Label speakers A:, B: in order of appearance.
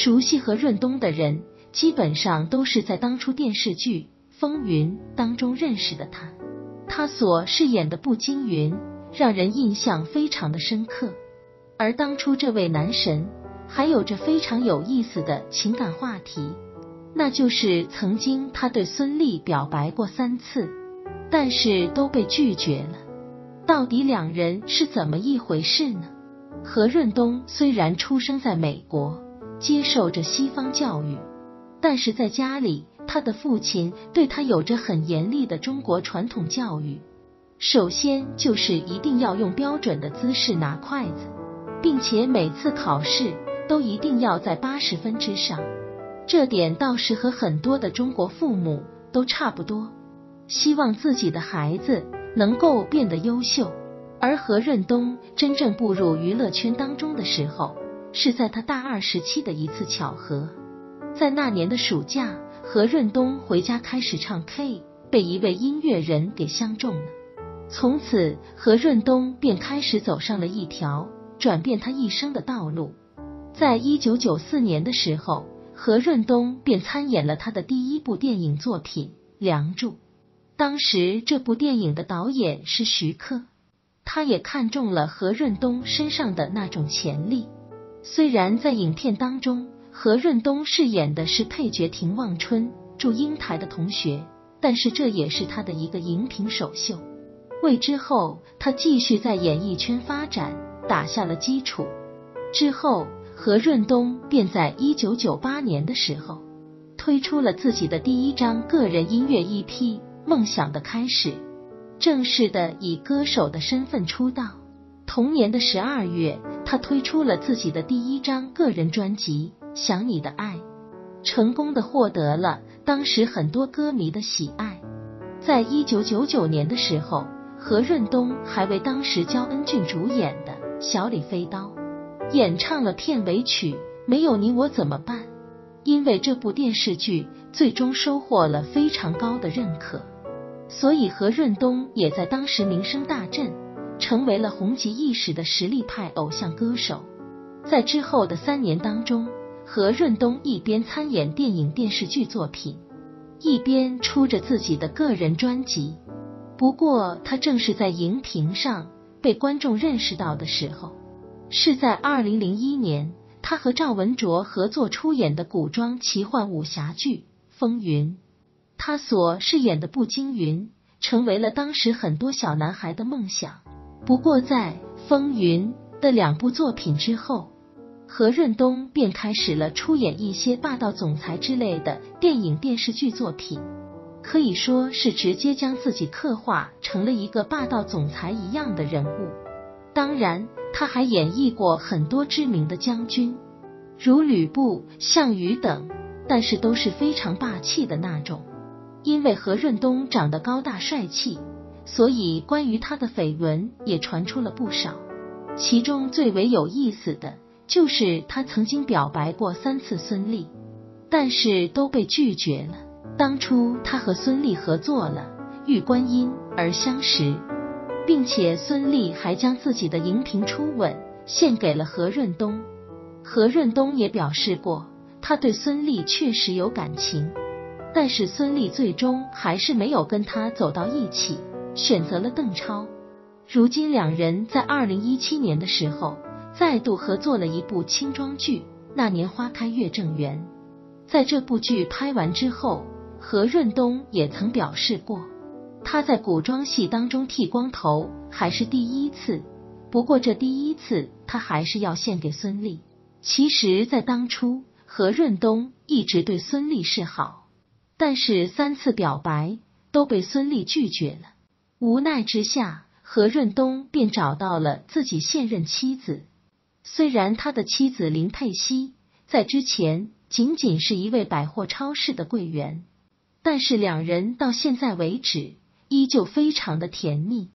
A: 熟悉何润东的人，基本上都是在当初电视剧《风云》当中认识的他。他所饰演的步惊云，让人印象非常的深刻。而当初这位男神，还有着非常有意思的情感话题，那就是曾经他对孙俪表白过三次，但是都被拒绝了。到底两人是怎么一回事呢？何润东虽然出生在美国，接受着西方教育，但是在家里，他的父亲对他有着很严厉的中国传统教育。首先就是一定要用标准的姿势拿筷子，并且每次考试都一定要在八十分之上。这点倒是和很多的中国父母都差不多，希望自己的孩子。能够变得优秀，而何润东真正步入娱乐圈当中的时候，是在他大二时期的一次巧合。在那年的暑假，何润东回家开始唱 K，被一位音乐人给相中了。从此，何润东便开始走上了一条转变他一生的道路。在一九九四年的时候，何润东便参演了他的第一部电影作品《梁祝》。当时这部电影的导演是徐克，他也看中了何润东身上的那种潜力。虽然在影片当中，何润东饰演的是配角田望春，祝英台的同学，但是这也是他的一个荧屏首秀，为之后他继续在演艺圈发展打下了基础。之后，何润东便在一九九八年的时候推出了自己的第一张个人音乐 EP。梦想的开始，正式的以歌手的身份出道。同年的十二月，他推出了自己的第一张个人专辑《想你的爱》，成功的获得了当时很多歌迷的喜爱。在一九九九年的时候，何润东还为当时焦恩俊主演的《小李飞刀》演唱了片尾曲《没有你我怎么办》，因为这部电视剧最终收获了非常高的认可。所以何润东也在当时名声大振，成为了红极一时的实力派偶像歌手。在之后的三年当中，何润东一边参演电影电视剧作品，一边出着自己的个人专辑。不过，他正是在荧屏上被观众认识到的时候，是在二零零一年，他和赵文卓合作出演的古装奇幻武侠剧《风云》。他所饰演的步惊云成为了当时很多小男孩的梦想。不过，在《风云》的两部作品之后，何润东便开始了出演一些霸道总裁之类的电影电视剧作品，可以说是直接将自己刻画成了一个霸道总裁一样的人物。当然，他还演绎过很多知名的将军，如吕布、项羽等，但是都是非常霸气的那种。因为何润东长得高大帅气，所以关于他的绯闻也传出了不少。其中最为有意思的就是他曾经表白过三次孙俪，但是都被拒绝了。当初他和孙俪合作了《玉观音》而相识，并且孙俪还将自己的荧屏初吻献给了何润东。何润东也表示过，他对孙俪确实有感情。但是孙俪最终还是没有跟他走到一起，选择了邓超。如今两人在二零一七年的时候再度合作了一部轻装剧《那年花开月正圆》。在这部剧拍完之后，何润东也曾表示过，他在古装戏当中剃光头还是第一次。不过这第一次他还是要献给孙俪。其实，在当初，何润东一直对孙俪示好。但是三次表白都被孙俪拒绝了，无奈之下，何润东便找到了自己现任妻子。虽然他的妻子林佩西在之前仅仅是一位百货超市的柜员，但是两人到现在为止依旧非常的甜蜜。